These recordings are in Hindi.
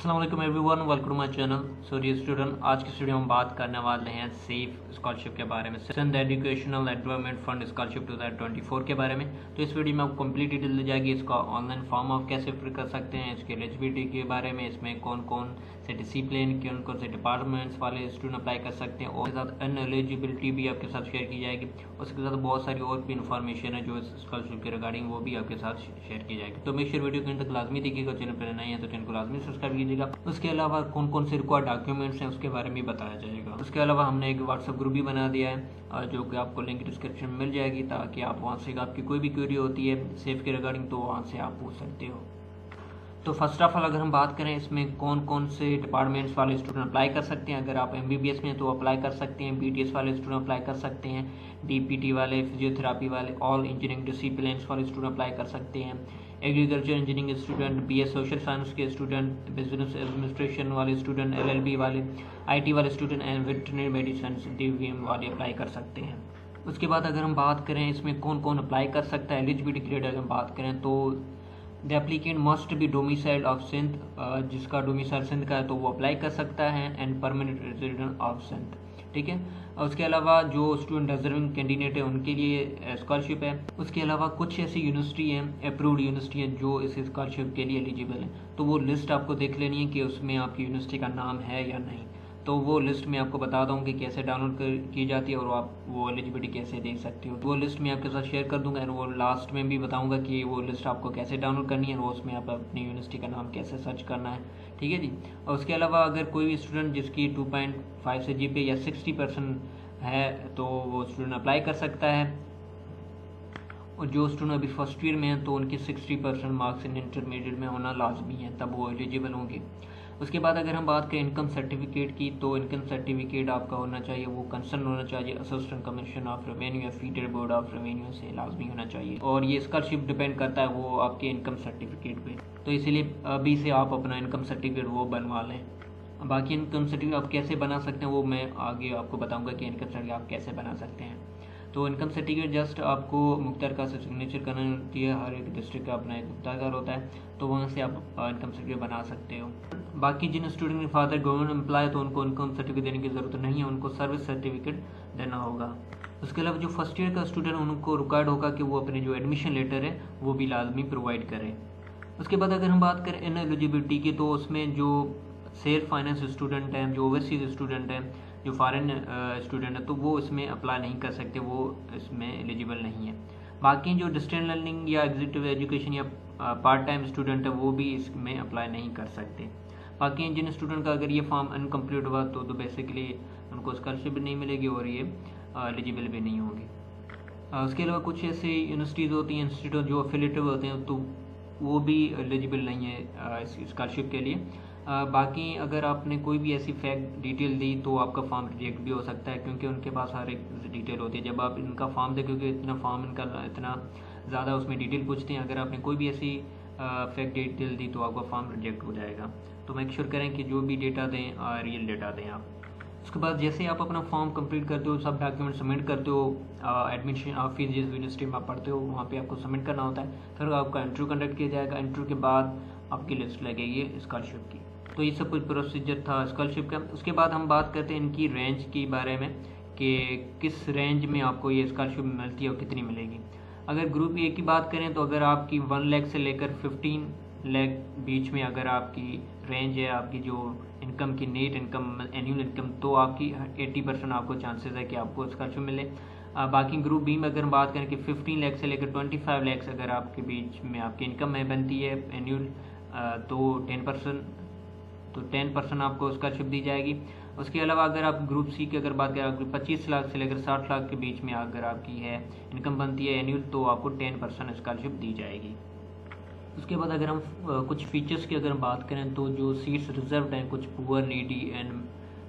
Aslam everyone welcome my channel so D student आज की स्टूडियो हम बात करने वाले हैं सेफ़ स्कॉलरशिप के बारे में। Sindh educational endowment fund scholarship 2024 के बारे में। तो इस वीडियो में आपको कंप्लीट डिटेल दी जाएगी, इसका ऑनलाइन फॉर्म आप कैसे फिल कर सकते हैं, इसके एलिजिबिलिटी के बारे में, इसमें कौन कौन से डिसिप्लिन के कौन से डिपार्टमेंट्स वाले स्टूडेंट अप्लाई कर सकते हैं। और उसके साथ अन एलिजिबिलिटी भी आपके साथ शेयर की जाएगी। उसके साथ बहुत सारी और भी इन्फॉर्मेशन है जो स्कॉलरशिप के रिगार्डिंग वो भी आपके साथ शेयर की जाएगी। तो मेक वीडियो के तक लाजमी देखिएगा। चैनल पर नहीं है तो चैनल को लाजमी सब्सक्राइब कीजिएगा। उसके अलावा कौन कौन से रिक्वायर्ड डॉक्यूमेंट्स हैं, उसके बारे में बताया जाएगा। उसके अलावा हमने एक व्हाट्सअप ग्रुप भी बना दिया है, और जो कि आपको लिंक डिस्क्रिप्शन में मिल जाएगी ताकि आप वहाँ से आपकी कोई भी क्वेरी होती है सेफ़ के रिगार्डिंग तो वहाँ से आप पूछ सकते हो। तो फ़र्स्ट ऑफ़ ऑल अगर हम बात करें इसमें कौन कौन से डिपार्टमेंट्स वाले स्टूडेंट अप्लाई कर सकते हैं, अगर आप एमबीबीएस में हैं तो अप्लाई कर सकते हैं बी वाले स्टूडेंट अप्लाई कर सकते हैं डीपीटी वाले फिजियोथेरापी वाले ऑल इंजीनियरिंग डिसिप्लिन वाले स्टूडेंट अप्लाई कर सकते हैं। Agriculture engineering student B S social science के स्टूडेंट बिज़नेस एडमिनिस्ट्रेशन वाले स्टूडेंट एलएलबी वाले आईटी वाले student and veterinary medicine D वाले अप्लाई कर सकते हैं। उसके बाद अगर हम बात करें इसमें कौन कौन अप्लाई कर सकता है एलिजिबिलिटी क्रिएट अगर हम बात करें तो the applicant must be domicile of Sindh जिसका डोमिसाइल सिंध का है तो वो अप्लाई कर सकता है and permanent resident of Sindh ठीक है? उसके अलावा जो स्टूडेंट रिजर्विंग कैंडिडेट है, उनके लिए स्कॉलरशिप है। उसके अलावा कुछ ऐसी यूनिवर्सिटी हैं अप्रूव्ड यूनिवर्सिटी हैं, जो इस स्कॉलरशिप के लिए एलिजिबल हैं। तो वो लिस्ट आपको देख लेनी है कि उसमें आपकी यूनिवर्सिटी का नाम है या नहीं। तो वो लिस्ट में आपको बता दूँ कि कैसे डाउनलोड की जाती है और आप वो एलिजिबिलिटी कैसे देख सकते हो। वो लिस्ट मैं आपके साथ शेयर कर दूँगा और वो लास्ट में भी बताऊँगा कि वो लिस्ट आपको कैसे डाउनलोड करनी है और उसमें आप अपनी यूनिवर्सिटी का नाम कैसे सर्च करना है। ठीक है जी? और उसके अलावा अगर कोई भी स्टूडेंट जिसकी टू पॉइंट फाइव से जी या सिक्सटी परसेंट है तो वो स्टूडेंट अप्लाई कर सकता है। और जो स्टूडेंट अभी फ़र्स्ट ईयर में हैं तो उनके sixty percent marks in intermediate में होना लाजमी है, तब वो एलिजिबल होंगे। उसके बाद अगर हम बात करें इनकम सर्टिफिकेट की तो इनकम सर्टिफिकेट आपका होना चाहिए, वो कंसर्न होना चाहिए असिस्टेंट कमीशन ऑफ़ रेवेन्यू या फीडर बोर्ड ऑफ़ रेवेन्यू से लाजमी होना चाहिए। और ये स्कॉलरशिप डिपेंड करता है वो आपके इनकम सर्टिफिकेट पे। तो इसीलिए अभी से आप अपना इनकम सर्टिफिकेट वो बनवा लें। बाकी इनकम सर्टिफिकेट आप कैसे बना सकते हैं, वो मैं आगे आपको बताऊँगा कि इनकम सर्टिफिकेट आप कैसे बना सकते हैं। तो इनकम सर्टिफिकेट जस्ट आपको मुख्तार का सिग्नेचर करना होती है, हर एक डिस्ट्रिक्ट का अपना एक मुख्तार होता है तो वहाँ से आप इनकम सर्टिफिकेट बना सकते हो। बाकी जिन स्टूडेंट के फादर गवर्नमेंट एम्प्लॉय तो उनको इनकम सर्टिफिकेट देने की ज़रूरत नहीं है, उनको सर्विस सर्टिफिकेट देना होगा। उसके अलावा जो फ़र्स्ट ईयर का स्टूडेंट उनको रिक्वायर्ड होगा कि वो अपने जो एडमिशन लेटर है, वो भी लाजमी प्रोवाइड करें। उसके बाद अगर हम बात करें इन एलिजिबिलिटी की तो उसमें जो सेल्फ फाइनेंस स्टूडेंट हैं, जो ओवरसीज स्टूडेंट हैं जो फॉरेन स्टूडेंट है तो वो इसमें अप्लाई नहीं कर सकते वो इसमें एलिजिबल नहीं है। बाकी जो डिस्टेंस लर्निंग या एग्जीक्यूटिव एजुकेशन या पार्ट टाइम स्टूडेंट है वो भी इसमें अप्लाई नहीं कर सकते। बाकी जिन स्टूडेंट का अगर ये फॉर्म अनकम्प्लीट हुआ तो, तो बेसिकली उनको स्कॉलरशिप भी नहीं मिलेगी और ये एलिजिबल भी नहीं होंगे। उसके अलावा कुछ ऐसी यूनिवर्सिटीज़ होती हैं इंस्टीट्यूट जो अफिलेटिव होते हैं तो वो भी एलिजिबल नहीं है स्कॉलरशिप के लिए। बाकी अगर आपने कोई भी ऐसी फैक्ट डिटेल दी तो आपका फॉर्म रिजेक्ट भी हो सकता है, क्योंकि उनके पास हर एक डिटेल होती है। जब आप इनका फॉर्म दें क्योंकि इतना फॉर्म इनका इतना ज़्यादा उसमें डिटेल पूछते हैं, अगर आपने कोई भी ऐसी फैक्ट डिटेल दी तो आपका फॉर्म रिजेक्ट हो जाएगा। तो मेक श्योर करें कि जो भी डेटा दें रियल डेटा दें आप। उसके बाद जैसे आप अपना फॉर्म कंप्लीट करते हो, सब डॉक्यूमेंट सबमिट करते हो एडमिशन ऑफ़िस जिस यूनिवर्सिटी में आप पढ़ते हो, वहाँ पे आपको सबमिट करना होता है। फिर आपका इंटरव्यू कंडक्ट किया जाएगा। इंटरव्यू के बाद आपकी लिस्ट लगेगी स्कॉलरशिप की। तो ये सब कुछ प्रोसीजर था स्कॉलरशिप का। उसके बाद हम बात करते हैं इनकी रेंज के बारे में, कि किस रेंज में आपको ये स्कॉलरशिप मिलती है और कितनी मिलेगी। अगर ग्रुप ए की बात करें तो अगर आपकी वन लैख से लेकर फिफ्टीन लैख बीच में अगर आपकी रेंज है, आपकी जो इनकम की नेट इनकम एनुअल इनकम तो आपकी एट्टी परसेंट आपको चांसेस है कि आपको स्कॉलरशिप मिले। बाकी ग्रुप बी में अगर हम बात करें कि फिफ्टीन लैख से लेकर ट्वेंटी फाइव लैक्स अगर आपके बीच में आपकी इनकम है, बनती है एनुअल तो टेन परसेंट तो टेन परसेंट आपको स्कॉलरशिप दी जाएगी। उसके अलावा अगर आप ग्रुप सी की अगर बात करें पच्चीस लाख से लेकर साठ लाख के बीच में अगर आपकी है इनकम बनती है एनुअल तो आपको टेन परसेंट स्कॉलरशिप दी जाएगी। उसके बाद अगर हम कुछ फीचर्स की अगर बात करें तो जो सीट्स रिज़र्व हैं, कुछ पुअर नीडी एंड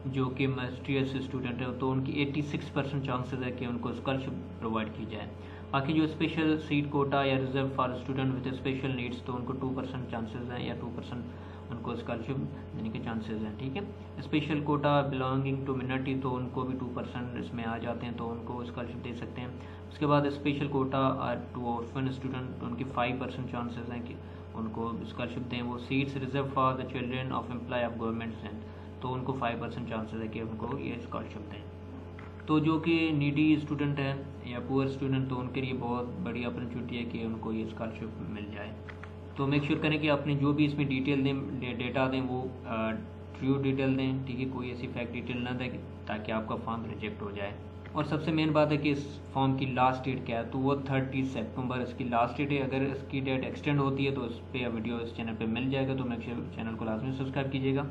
जो कि मस्टियस स्टूडेंट हैं तो उनकी 86 परसेंट चांसेज है कि उनको स्कॉलरशिप प्रोवाइड की जाए। बाकी जो स्पेशल सीट कोटा या reserve for student with special needs तो उनको टू परसेंट चांसेज हैं या टू परसेंट उनको स्कॉलरशिप देने के चांसेस हैं, ठीक है? Special quota belonging to minority तो उनको भी टू परसेंट इसमें आ जाते हैं तो उनको स्कॉलरशिप दे सकते हैं। उसके बाद special quota to orphan student उनकी फाइव परसेंट चांसेज हैं कि उनको स्कॉलरशिप दें। वो seats reserve for the children of employ of government हैं तो उनको फाइव परसेंट चांसेस है कि उनको ये स्कॉलरशिप दें। तो जो कि नीडी स्टूडेंट हैं या पुअर स्टूडेंट तो उनके लिए बहुत बड़ी अपॉर्चुनिटी है कि उनको ये स्कॉलरशिप मिल जाए। तो मेक श्योर करें कि आपने जो भी इसमें डिटेल दें डेटा दें, वो ट्रू डिटेल दें, ठीक है? कोई ऐसी फैक्ट डिटेल ना दें ताकि आपका फॉर्म रिजेक्ट हो जाए। और सबसे मेन बात है कि इस फॉर्म की लास्ट डेट क्या है? तो वो थर्टी सेप्टेम्बर इसकी लास्ट डेट है। अगर इसकी डेट एक्सटेंड होती है तो उस पर वीडियो इस चैनल पर मिल जाएगा तो मेक श्योर चैनल को लास्ट में सब्सक्राइब कीजिएगा।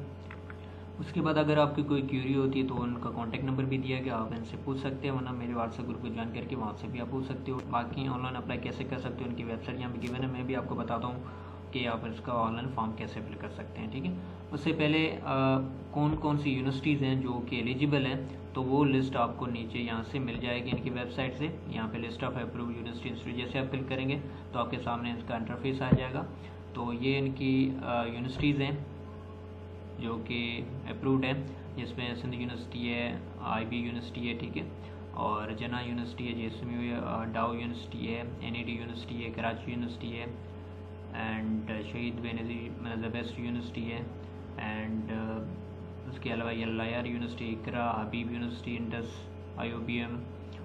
उसके बाद अगर आपकी कोई क्यूरी होती है तो उनका कॉन्टैक्ट नंबर भी दिया गया आप इनसे पूछ सकते हैं वरना मेरे व्हाट्सएप ग्रुप को ज्वाइन करके वहाँ से भी आप पूछ सकते हो। बाकी ऑनलाइन अप्लाई कैसे कर सकते हो उनकी वेबसाइट यहाँ पे गिवन है मैं भी आपको बताता हूँ कि आप इसका ऑनलाइन फॉर्म कैसे फिल कर सकते हैं ठीक है? उससे पहले आ, कौन कौन सी यूनिवर्सिटीज़ हैं जो कि एलिजिबल हैं तो वो लिस्ट आपको नीचे यहाँ से मिल जाएगी इनकी वेबसाइट से। यहाँ पे list of approve university institute जैसे आप क्लिक करेंगे तो आपके सामने इसका इंटरफेस आ जाएगा। तो ये इनकी यूनिवर्सिटीज़ हैं। जो कि अप्रूव्ड है जिसमें सिंध यूनिवर्सिटी है आई बी यूनिवर्सिटी है ठीक है? और जना यूनिवर्सिटी है जे एस एम है डाउ यूनिवर्सिटी है एन ई डी यूनिवर्सिटी है कराची यूनिवर्सिटी है एंड शहीद मतलब बेस्ट यूनिवर्सिटी है एंड uh, उसके अलावा I university Iqra Habib university Indus I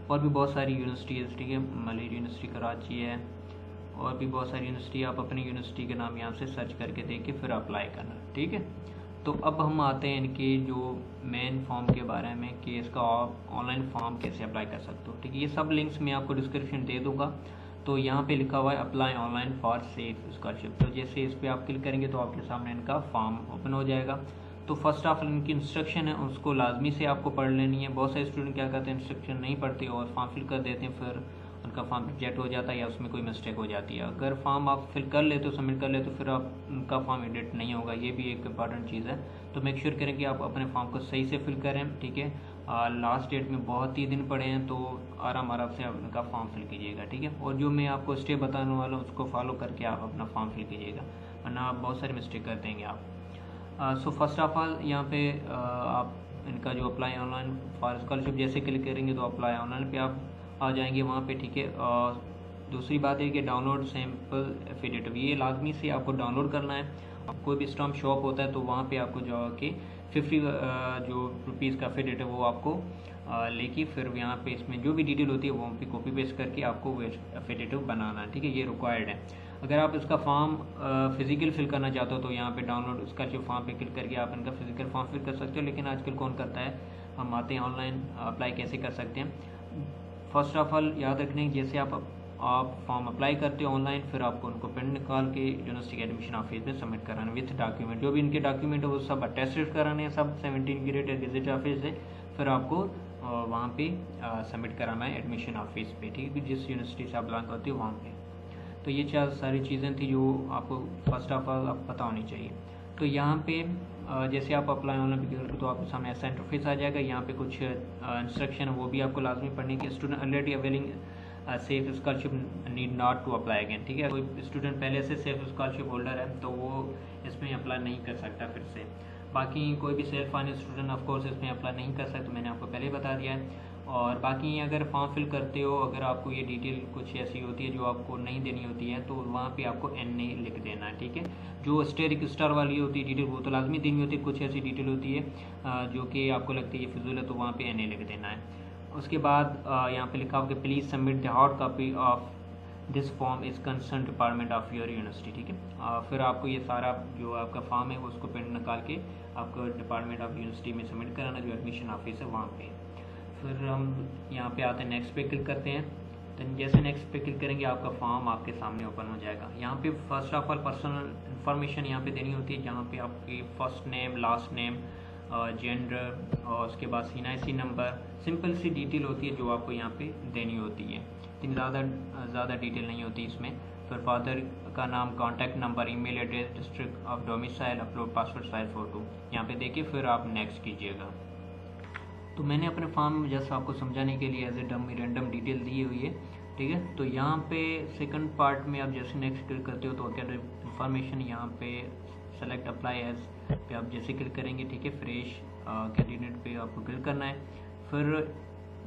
और भी बहुत सारी यूनिवर्सिटी है ठीक है? मलिर यूनिवर्सिटी कराची है और भी बहुत सारी यूनिवर्सिटी आप अपनी यूनिवर्सिटी के नाम यहाँ से सर्च करके देख के फिर अप्लाई करना ठीक है? तो अब हम आते हैं इनके जो मेन फॉर्म के बारे में कि इसका ऑनलाइन फॉर्म कैसे अप्लाई कर सकते हो। ठीक है, ये सब लिंक्स मैं आपको डिस्क्रिप्शन दे दूँगा। तो यहाँ पे लिखा हुआ है apply online for SEF scholarship तो जैसे इस पर आप क्लिक करेंगे तो आपके सामने इनका फॉर्म ओपन हो जाएगा। तो फ़र्स्ट ऑफ़ ऑल इनकी इंस्ट्रक्शन है, उसको लाजमी से आपको पढ़ लेनी है। बहुत सारे स्टूडेंट क्या करते हैं इंस्ट्रक्शन नहीं पढ़ते और फॉर्म फिल कर देते हैं, फिर उनका फॉर्म रिजेक्ट हो जाता है या उसमें कोई मिस्टेक हो जाती है। अगर फॉर्म आप फिल कर लेते हो सबमिट कर लेते हो, फिर आप उनका फॉर्म एडिट नहीं होगा। ये भी एक इंपॉर्टेंट चीज़ है। तो मेक श्योर करें कि आप अपने फॉर्म को सही से फिल करें, ठीक है? लास्ट डेट में बहुत ही दिन पड़े हैं तो आराम आराम से आप उनका फॉर्म फिल कीजिएगा, ठीक है? और जो मैं आपको स्टेप बताने वाला हूँ, उसको फॉलो करके आप अपना फॉर्म फिल कीजिएगा, वरना आप बहुत सारे मिस्टेक कर देंगे आप। सो फ़र्स्ट ऑफ़ ऑल यहाँ पे आप इनका जो अप्लाई ऑनलाइन फॉर स्कॉलरशिप जैसे क्लिक करेंगे तो अप्लाई ऑनलाइन पे आप आ जाएँगे वहाँ पे, ठीक है? और दूसरी बात है कि डाउनलोड सैंपल एफिडेटिव ये लाजमी से आपको डाउनलोड करना है। कोई भी स्टम्प शॉप होता है तो वहाँ पे आपको जो जाके फिफ्टी जो रुपीज़ का एफिडेट है वो आपको लेके फिर यहाँ पे इसमें जो भी डिटेल होती है वो पे कॉपी पेस्ट करके आपको एफिडेटिव बनाना है, ठीक है? ये रिक्वायर्ड है। अगर आप इसका फॉर्म फ़िज़िकल फिल करना चाहते हो तो यहाँ पे डाउनलोड उसका जो फॉर्म पे क्लिक करके आप इनका फ़िज़िकल फॉर्म फिल कर सकते हो, लेकिन आजकल कौन करता है? हम आते हैं ऑनलाइन अप्लाई कैसे कर सकते हैं? फ़र्स्ट ऑफ़ ऑल याद रखने जैसे आप आप फॉर्म अप्लाई करते हो ऑनलाइन फिर आपको उनको प्रिंट निकाल के यूनिवर्सिटी एडमिशन ऑफ़िस में सबमिट कराना है विथ डॉक्यूमेंट जो भी इनके डॉक्यूमेंट है, वो सब अटेस्टेड कराने हैं, सब सेवनटीन ग्रेड गेजेट ऑफ़िस से फिर आपको वहाँ पे सबमिट कराना है एडमिशन ऑफ़िस पे, ठीक है? जिस यूनिवर्सिटी से आप बिलोंग करते हो, वहाँ पे। तो ये चार सारी चीज़ें थी जो आपको फ़र्स्ट ऑफ़ ऑल आप पता होनी चाहिए। तो यहाँ पे जैसे आप अप्लाई ऑनलाइन पे करते तो आपके सामने ऐसा इंटरफेस आ जाएगा। यहाँ पे कुछ इंस्ट्रक्शन है, वो भी आपको लाजमी पढ़ने की। Student already availing SEF scholarship need not to apply again ठीक है? कोई स्टूडेंट पहले से सेफ़ स्कॉलरशिप होल्डर है तो वो इसमें अप्लाई नहीं कर सकता फिर से। बाकी कोई भी self finance student of course इसमें अप्लाई नहीं कर सकता। मैंने आपको पहले बता दिया है। और बाकी अगर फॉर्म फिल करते हो, अगर आपको ये डिटेल कुछ ऐसी होती है जो आपको नहीं देनी होती है तो वहाँ पे आपको एन ए लिख देना है ठीक है? जो स्टेरिक स्टार वाली होती है डिटेल वो तो लाजमी देनी होती है, कुछ ऐसी डिटेल होती है जो कि आपको लगती है ये फिजूल है तो वहाँ पे एन ए लिख देना है। उसके बाद यहाँ पे लिखा होगा please submit the hard copy of this form is concern department of your university ठीक है? फिर आपको ये सारा जो आपका फॉर्म है उसको प्रिंट निकाल के आपको डिपार्टमेंट ऑफ़ यूनिवर्सिटी में सबमिट कराना, जो एडमिशन ऑफ़िस है, वहाँ पे। फिर हम यहाँ पे आते हैं नेक्स्ट पे क्लिक करते हैं। तो जैसे नेक्स्ट पे क्लिक करेंगे, आपका फॉर्म आपके सामने ओपन हो जाएगा। यहाँ पे first of all personal information यहाँ पे देनी होती है, जहाँ पे आपकी first name last name gender और उसके बाद C I C number simple C detail होती है जो आपको यहाँ पे देनी होती है। लेकिन ज़्यादा ज़्यादा डिटेल नहीं होती इसमें। फिर फादर का नाम contact number email address district of domicile upload password size photo यहाँ पे देखिए, फिर आप नेक्स्ट कीजिएगा। तो मैंने अपने फॉर्म में जस्ट आपको समझाने के लिए एज ए डम रैंडम डिटेल दी हुई है, ठीक है? तो यहाँ पे सेकंड पार्ट में आप जैसे नेक्स्ट क्लिक करते हो तो क्या इन्फॉर्मेशन यहाँ पे सेलेक्ट अप्लाई एज पे आप जैसे क्लिक करेंगे, ठीक है? फ्रेश कैंडिडेट पे आपको क्लिक करना है। फिर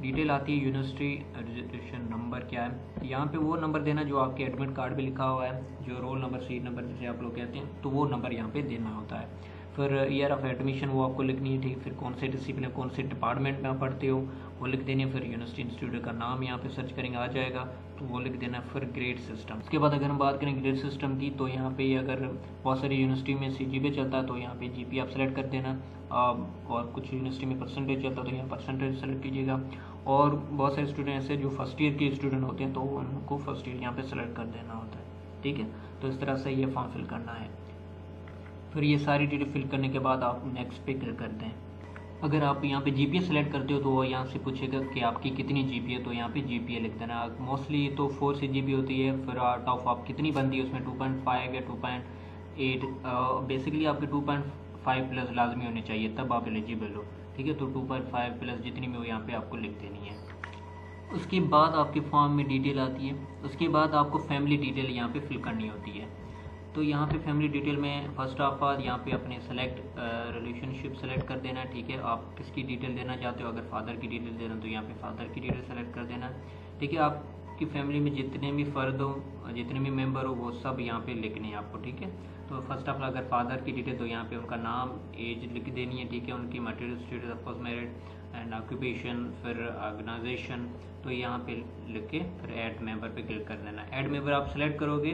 डिटेल आती है यूनिवर्सिटी रजिस्ट्रेशन नंबर क्या है? यहाँ पे वो नंबर देना जो आपके एडमिट कार्ड पे लिखा हुआ है, जो रोल नंबर सीट नंबर जिसे आप लोग कहते हैं तो वो नंबर यहाँ पे देना होता है। फिर ईयर ऑफ़ एडमिशन वो आपको लिखनी है ठीक है फिर कौन से डिसिप्लिन कौन से डिपार्टमेंट में आप पढ़ते हो, वो लिख देनी, फिर यूनिवर्सिटी इंस्टीट्यूट का नाम यहाँ पे सर्च करेंगे, आ जाएगा तो वो लिख देना फिर ग्रेड सिस्टम उसके बाद अगर हम बात करें ग्रेड सिस्टम की तो यहाँ पे अगर बहुत सारी यूनिवर्सिटी में सी जी चलता है तो यहाँ पे जी पी आप सेलेक्ट कर देना और कुछ यूनिवर्सिटी में परसेंटेज चलता है तो यहाँ परसेंटेज सेलेक्ट कीजिएगा. और बहुत सारे स्टूडेंट ऐसे जो फ़र्स्ट ईयर के स्टूडेंट होते हैं तो उनको फ़र्स्ट ईयर यहाँ पे सेलेक्ट कर देना होता है. ठीक है? तो इस तरह से ये फॉर्म फिल करना है. फिर ये सारी डिटेल फिल करने के बाद आप नेक्स्ट पे क्लिक करते हैं। अगर आप यहाँ पे जी सेलेक्ट करते हो तो वो यहाँ से पूछेगा कि आपकी कितनी जी है तो यहाँ पे जी लिख देना मोस्टली तो फोर सी जी होती है, फिर आउट ऑफ़ आप कितनी बनती है उसमें टू पॉइंट फाइव या टू पॉइंट एट बेसिकली आपके टू पॉइंट फाइव प्लस लाजमी होने चाहिए, तब आप एलिजिबल हो। ठीक है तो टू पॉइंट फाइव प्लस जितनी भी हो यहाँ पे आपको लिख देनी है। उसके बाद आपके फॉर्म में डिटेल आती है, उसके बाद आपको फैमिली डिटेल यहाँ पे फिल करनी होती है। तो यहाँ पे फैमिली डिटेल में फ़र्स्ट ऑफ़ ऑल यहाँ पे अपने सेलेक्ट रिलेशनशिप सेलेक्ट कर देना, ठीक है? आप किसकी डिटेल देना चाहते हो? अगर फादर की डिटेल देना तो यहाँ पे फादर की डिटेल सेलेक्ट कर देना। ठीक है आपकी फैमिली में जितने भी फ़र्द हो, जितने भी मेंबर हो, वो सब यहाँ पे लिखने हैं आपको, ठीक है? तो फ़र्स्ट ऑफ़ ऑल अगर फादर की डिटेल तो यहाँ पे उनका नाम एज लिख देनी है, ठीक है? उनकी material status of course merit and occupation फिर ऑर्गेनाइजेशन तो यहाँ पे लिख के फिर ऐड मेंबर पे क्लिक कर देना। ऐड मेंबर आप सेलेक्ट करोगे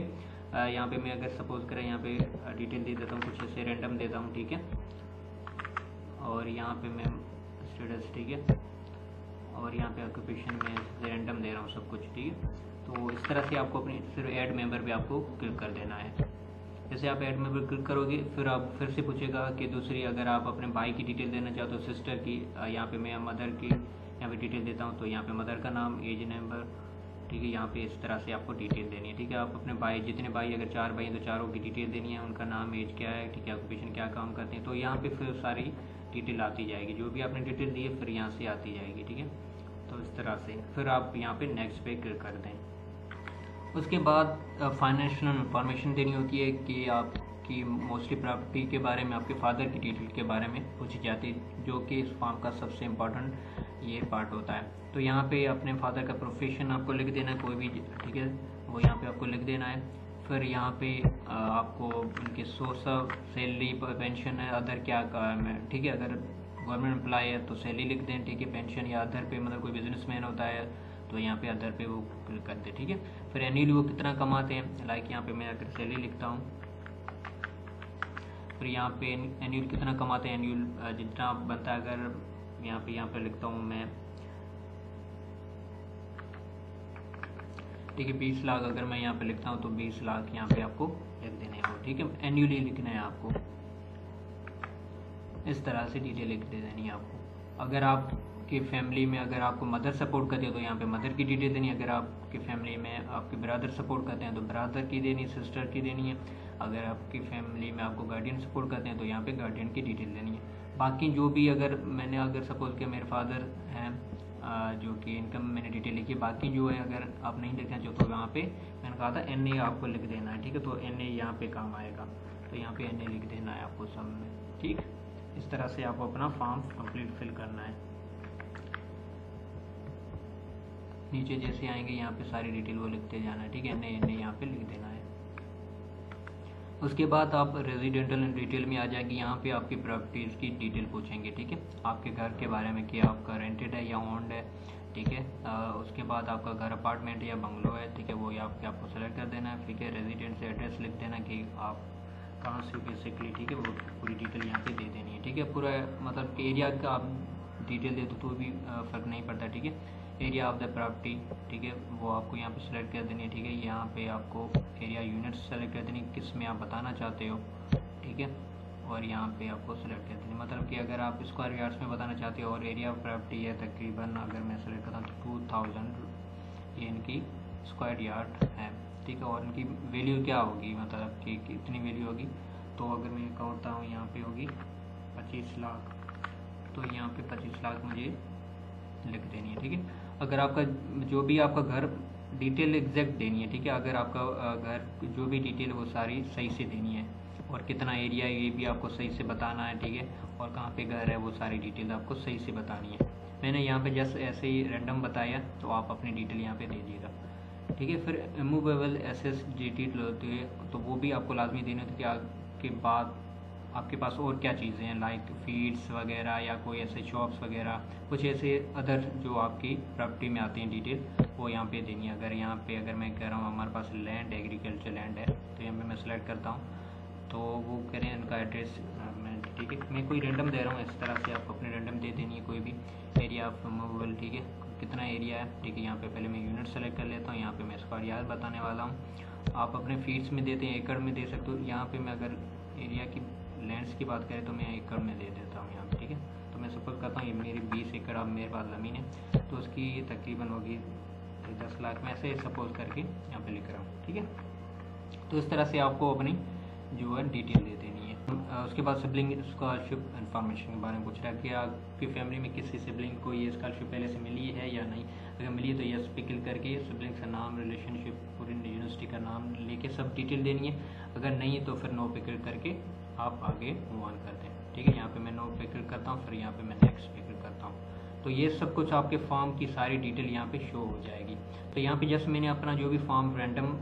यहाँ पे मैं अगर सपोज़ करें, यहाँ पे डिटेल दे देता हूँ, कुछ ऐसे रैंडम देता हूँ, ठीक है? और यहाँ पे मैं स्टेटस ठीक है? और यहाँ पे ऑक्यूपेशन में रैंडम दे रहा हूँ सब कुछ, ठीक है? तो इस तरह से आपको अपनी, फिर ऐड मेंबर पे आपको क्लिक कर देना है। जैसे आप ऐड मेंबर क्लिक करोगे, फिर आप, फिर से पूछेगा कि दूसरी, अगर आप अपने भाई की डिटेल देना चाहते हो सिस्टर की यहाँ पे मैं मदर की, यहाँ पे डिटेल देता हूँ तो यहाँ पे मदर का नाम एज नंबर ठीक है, यहाँ पे इस तरह से आपको डिटेल देनी है, ठीक है? आप अपने भाई, जितने भाई, अगर चार भाई हैं तो चारों की डिटेल देनी है, उनका नाम एज क्या है, ठीक है ऑक्यूपेशन क्या काम करते हैं तो यहाँ पे फिर सारी डिटेल आती जाएगी। जो भी आपने डिटेल दी है, फिर यहाँ से आती जाएगी, ठीक है? तो इस तरह से। फिर आप यहाँ पे नेक्स्ट पे क्लिक कर दें। उसके बाद फाइनेंशियल इंफॉर्मेशन देनी होती है कि आपकी मोस्टली प्रॉपर्टी के बारे में, आपके फादर की डिटेल के बारे में पूछी जाती है, जो कि इस फॉर्म का सबसे इम्पोर्टेंट ये पार्ट होता है। तो यहाँ पे अपने फादर का प्रोफेशन आपको लिख देना है, कोई भी, ठीक है? वो यहाँ पे आपको लिख देना है। फिर यहाँ पे आपको उनके सोर्स ऑफ़ सैलरी पेंशन है अदर क्या काम है, ठीक है? अगर गवर्नमेंट एम्प्लाई है तो सैलरी लिख दें, ठीक है? पेंशन या अदर पे मतलब कोई बिजनेसमैन होता है तो यहाँ पे अदर पे वो करते हैं ठीक है? फिर एनुअली वो कितना कमाते हैं? लाइक यहाँ पे मैं अगर सैलरी लिखता हूँ। फिर यहाँ पे एनुअल कितना कमाते हैं? एनुअल जितना बनता है अगर यहाँ पे यहाँ पे लिखता हूँ मैं। ठीक है, बीस लाख अगर मैं यहाँ पे लिखता हूँ तो बीस लाख यहाँ पे आपको लिख देने हैं ठीक है? एनुअली लिखना है आपको। इस तरह से डिटेल लिख दे देनी है आपको। अगर आपकी फैमिली में अगर आपको मदर सपोर्ट करती है तो यहाँ पे मदर की डिटेल देनी है। अगर आपकी फैमिली में आपके ब्रदर सपोर्ट करते हैं तो ब्रदर की देनी सिस्टर की देनी है। अगर आपकी फैमिली में आपको गार्डियन सपोर्ट करते हैं तो यहाँ पे गार्डियन की डिटेल देनी है। बाकी जो भी अगर मैंने, अगर सपोज़ कि मेरे फादर हैं जो कि इनकम मैंने डिटेल लिखी है बाकी जो है अगर आप नहीं लिखना चाहते तो यहाँ पे मैंने कहा था एन ए आपको लिख देना है, ठीक है? तो एन ए यहाँ पे काम आएगा। तो यहाँ पे एन ए लिख देना है आपको सब में ठीक? इस तरह से आपको अपना फॉर्म कंप्लीट फिल करना है। नीचे जैसे आएँगे, यहाँ पे सारी डिटेल वो लिखते जाना है, ठीक है? एन ए एन ए यहाँ पे लिख देना है। उसके बाद आप रेजिडेंटल एंड डिटेल में आ जाएँगे। यहाँ पे आपकी प्रॉपर्टीज़ की डिटेल पूछेंगे, ठीक है? आपके घर के बारे में कि आपका रेंटेड है या ओन्ड है, ठीक है? उसके बाद आपका घर अपार्टमेंट या बंगलो है, ठीक है? वो यहाँ पे आपको सेलेक्ट कर देना है, ठीक है? रेजिडेंट से एड्रेस लिख देना कि आप कहाँ से बेसिकली ठीक है? वो पूरी डिटेल यहाँ पे दे देनी है, ठीक है? पूरा मतलब एरिया का आप डिटेल दे दो तो भी फ़र्क नहीं पड़ता, ठीक है? एरिया ऑफ़ द प्रॉपर्टी ठीक है? वो आपको यहाँ पे सेलेक्ट कर देनी है, ठीक है? यहाँ पे आपको एरिया यूनिट सेलेक्ट कर देनी किसमें आप बताना चाहते हो, ठीक है? और यहाँ पे आपको सेलेक्ट कर देनी मतलब कि अगर आप स्क्वायर यार्ड्स में बताना चाहते हो, और एरिया ऑफ़ प्रॉपर्टी है, तकरीबन अगर मैं सेलेक्ट करता हूँ तो टू थाउज़ेंड ये इनकी स्क्वायर यार्ड है, ठीक है? और इनकी वैल्यू क्या होगी? मतलब कि कितनी वैल्यू होगी? तो अगर मैं कहता हूँ यहाँ पे होगी पच्चीस लाख। तो यहाँ पे पच्चीस लाख मुझे लिख देनी है, ठीक है? अगर आपका जो भी आपका घर डिटेल एग्जैक्ट देनी है, ठीक है? अगर आपका घर जो भी डिटेल वो सारी सही से देनी है। और कितना एरिया है ये भी आपको सही से बताना है, ठीक है? और कहाँ पे घर है, वो सारी डिटेल आपको सही से बतानी है। मैंने यहाँ पे जस्ट ऐसे ही रैंडम बताया तो आप अपनी डिटेल यहाँ पे दे दीजिएगा। ठीक है? फिर मूवेबल एस एस टी होती है तो वो भी आपको लाजमी देने होती है कि आपके बाद आपके पास और क्या चीज़ें हैं लाइक फीड्स वगैरह या कोई ऐसे शॉप्स वगैरह? कुछ ऐसे अदर जो आपकी प्रॉपर्टी में आती हैं डिटेल वो यहाँ पे देनी है। अगर यहाँ पे अगर मैं कह रहा हूँ, हमारे पास लैंड एग्रीकल्चर लैंड है तो यहाँ पे मैं सेलेक्ट करता हूँ। तो वो कह रहे हैं उनका एड्रेस मैं ठीक है। मैं कोई रेंडम दे रहा हूँ, इस तरह से आपको अपने रेंडम दे देनी है कोई भी एरिया ऑफ़ मूवेबल ठीक है? कितना एरिया है? ठीक है, यहाँ पे पहले मैं यूनिट सेलेक्ट कर लेता हूँ। यहाँ पे मैं इसका याद बताने वाला हूँ। आप अपने फीड्स में देते हैं, एकड़ में दे सकते हो। यहाँ पे मैं अगर एरिया की लैंड्स की बात करें तो मैं एकड़ में दे देता हूँ यहाँ पे, ठीक है? तो मैं सपोज़ करता हूँ मेरी बीस एकड़ अब मेरे पास ज़मीन है तो उसकी तकरीबन होगी दस लाख। में ऐसे सपोज़ करके यहाँ पे लिख रहा हूँ, ठीक है? तो इस तरह से आपको अपनी जो है डिटेल दे देनी है। उसके बाद सिबलिंग स्कॉलरशिप इन्फॉर्मेशन के बारे में पूछ रहा है कि आपकी फैमिली में किसी सिबलिंग को ये स्कॉलरशिप पहले से मिली है या नहीं? अगर मिली है तो यस पे क्लिक करके सिबलिंग का नाम रिलेशनशिप पूरी यूनिवर्सिटी का नाम लेके सब डिटेल देनी है। अगर नहीं है तो फिर नो पे क्लिक करके आप आगे मूव ऑन करते हैं। ठीक है, यहाँ पे मैं नो पे क्लिक करता हूँ, फिर यहाँ पे मैं नेक्स्ट पे क्लिक करता हूँ। तो ये सब कुछ आपके फॉर्म की सारी डिटेल यहाँ पे शो हो जाएगी। तो यहाँ पे जस्ट मैंने अपना जो भी फॉर्म रैंडम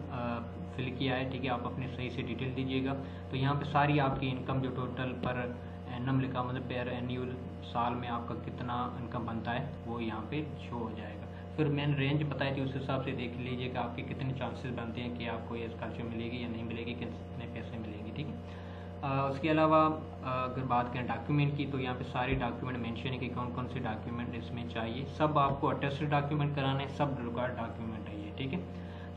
फिल किया है, ठीक है, आप अपने सही से डिटेल दीजिएगा। तो यहाँ पे सारी आपकी इनकम जो टोटल पर एनम लिखा मतलब पेयर एनुअल साल में आपका कितना इनकम बनता है, वो यहाँ पे शो हो जाएगा। फिर मैंने रेंज बताई थी उस हिसाब से देख लीजिए कि आपके कितने चांसेस बनते हैं कि आपको ये स्कॉलरशिप मिलेगी या नहीं मिलेगी, कितने पैसे उसके अलावा अगर बात करें डॉक्यूमेंट की तो यहाँ पे सारे डॉक्यूमेंट मेंशन है कि कौन कौन से डॉक्यूमेंट इसमें चाहिए। सब आपको अटेस्टेड डॉक्यूमेंट कराने सब रिकॉर्ड डॉक्यूमेंट है ये, ठीक है?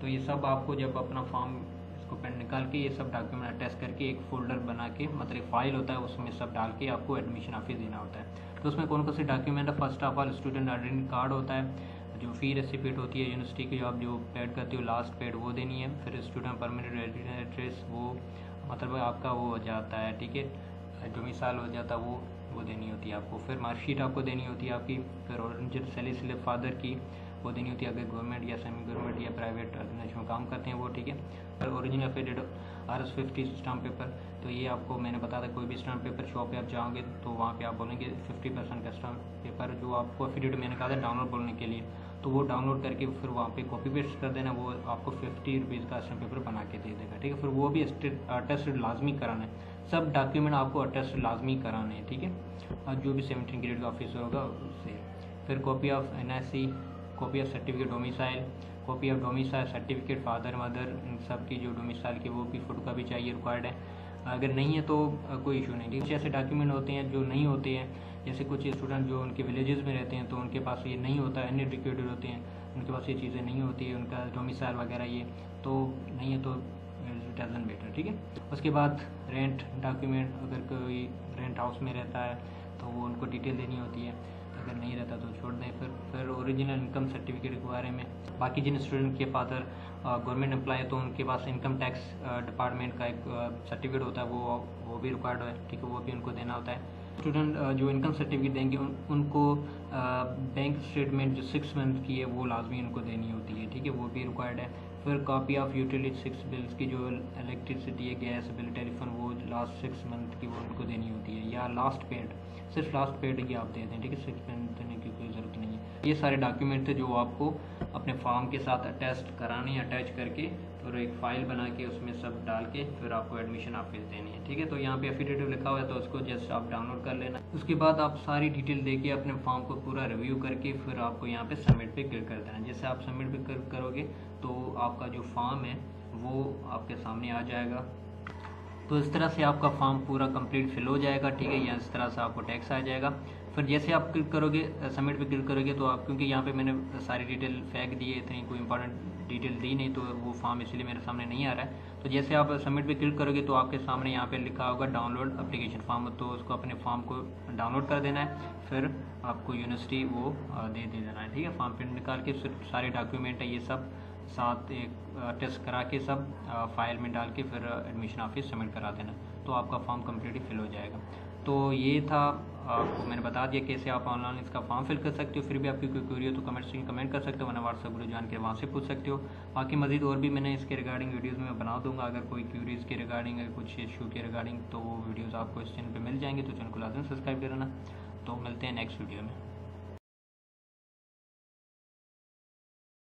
तो ये सब आपको जब अपना फॉर्म इसको पेन निकाल के, ये सब डॉक्यूमेंट अटैच करके एक फोल्डर बना के मतलब फ़ाइल होता है, उसमें सब डाल के आपको एडमिशन ऑफ़िस देना होता है। तो उसमें कौन कौन से डॉक्यूमेंट है? First of all student identity card होता है, जो फ़ी रेसिपिट होती है यूनिवर्सिटी की जो आप जो पेड करते हो लास्ट पेड वो देनी है। फिर स्टूडेंट परमानेंट एड्रेस वो मतलब आपका वो हो जाता है, ठीक है? जो मिसाल हो जाता है, वो वो देनी होती है आपको। फिर मार्कशीट आपको देनी होती है आपकी, फिर ओरिजिनल सैलरी स्लिप फादर की वो देनी होती है अगर गवर्नमेंट या सेमी गवर्नमेंट या प्राइवेट ऑर्गेनाइजेशन में काम करते हैं वो, ठीक है? फिर original affidavit R S fifty stamp paper तो ये आपको मैंने बताया था, कोई भी स्टाम्प पेपर शॉप पे आप जाओगे तो वहाँ पे आप बोलेंगे फिफ्टी परसेंट का स्टाम्प पेपर जो आपको एफिडेड मैंने कहा था डाउनलोड बोलने के लिए। तो वो डाउनलोड करके फिर वहाँ पे कॉपी पेस्ट कर देना, वो आपको फिफ्टी रुपीज़ का स्टैम्प पेपर बना के दे देगा, ठीक है? फिर वो भी अटेस्ट लाजमी कराना है। सब डॉक्यूमेंट आपको अटेस्ट लाजमी कराने हैं, ठीक है? और जो भी सेवनटीन ग्रेड का ऑफिसर होगा, उससे। फिर copy of an copy of certificate domicile copy of domicile certificate father mother इन सब की जो डोमिसाइल की वो भी फ़ोटो का भी चाहिए रिक्वायर्ड है। अगर नहीं है तो कोई इशू नहीं। कुछ ऐसे डॉक्यूमेंट होते हैं जो नहीं होते हैं, जैसे कुछ स्टूडेंट जो उनके विलेजेस में रहते हैं तो उनके पास ये नहीं होता है अनएडुकेटेड होते हैं, उनके पास ये चीज़ें नहीं होती है, उनका डोमिसाइल वगैरह ये तो नहीं है तो डजन बेटर ठीक है? उसके बाद रेंट डॉक्यूमेंट अगर कोई रेंट हाउस में रहता है तो वो उनको डिटेल देनी होती है। अगर नहीं रहता तो छोड़ दें। फिर फिर ओरिजिनल इनकम सर्टिफिकेट के बारे में। बाकी जिन स्टूडेंट के फादर गवर्नमेंट एम्प्लॉय है तो उनके पास इनकम टैक्स डिपार्टमेंट का एक सर्टिफिकेट होता है। वो वो भी रिक्वायर्ड है। ठीक है वो भी उनको देना होता है। स्टूडेंट जो इनकम सर्टिफिकेट देंगे उन, उनको बैंक स्टेटमेंट जो सिक्स मंथ की है वो लाजमी उनको देनी होती है। ठीक है वो भी रिक्वायर्ड है। फिर copy of utility six bills की जो इलेक्ट्रिसिटी है गैस बिल टेलीफोन वो लास्ट सिक्स मंथ की वो उनको देनी होती है, या लास्ट पेड सिर्फ़ लास्ट पेड ही आप दे दें, ठीक है? सिक्स मंथ देने की कोई ज़रूरत नहीं है। ये सारे डॉक्यूमेंट थे जो आपको अपने फॉर्म के साथ अटैच कराने अटैच करके, फिर एक फ़ाइल बना के उसमें सब डाल के फिर आपको एडमिशन ऑफ़िस देनी है, ठीक है? तो यहाँ पे एफिडेटिव लिखा हुआ है तो उसको जस्ट आप डाउनलोड कर लेना उसके बाद आप सारी डिटेल दे के अपने फॉर्म को पूरा रिव्यू करके फिर आपको यहाँ पे सबमिट पे क्लिक कर देना जैसे आप सबमिट पे क्लिक करोगे तो आपका जो फॉर्म है, वो आपके सामने आ जाएगा। तो इस तरह से आपका फॉर्म पूरा कंप्लीट फिल हो जाएगा, ठीक है? या इस तरह से आपको टैक्स आ जाएगा। फिर जैसे आप क्लिक करोगे सबमिट पे क्लिक करोगे तो आप, क्योंकि यहाँ पे मैंने सारी डिटेल फेंक दी है इतनी कोई इंपॉर्टेंट डिटेल दी नहीं तो वो फॉर्म इसलिए मेरे सामने नहीं आ रहा है। तो जैसे आप सबमिट पे क्लिक करोगे तो आपके सामने यहाँ पे लिखा होगा डाउनलोड अप्लीकेशन फॉर्म तो उसको अपने फॉर्म को डाउनलोड कर देना है। फिर आपको यूनिवर्सिटी वो दे दे देना है, ठीक है? फॉर्म प्रिंट निकाल के सारे डॉक्यूमेंट है, ये सब, साथ एक टेस्ट करा के सब फ़ाइल में डाल के फिर एडमिशन ऑफ़िस सबमिट करा देना तो आपका फॉर्म कम्प्लीटली फिल हो जाएगा। तो ये था आपको मैंने बता दिया कैसे आप ऑनलाइन इसका फॉर्म फिल कर सकते हो। फिर भी आपकी कोई क्यूरी हो तो कमेंट सेक्शन कमेंट कर सकते हो, वरना व्हाट्सअप ग्रुप जान के वहाँ से पूछ सकते हो। बाकी मजीद और भी मैंने इसके रिगार्डिंग वीडियोज़ में बना दूँगा। अगर कोई क्यूरीज़ के रिगार्डिंग कुछ इशू के रिगार्डिंग तो वो वीडियोज़ आपको इस चैनल पर मिल जाएँगे। तो चैनल को लाजम सब्सक्राइब करना। तो मिलते हैं नेक्स्ट वीडियो में।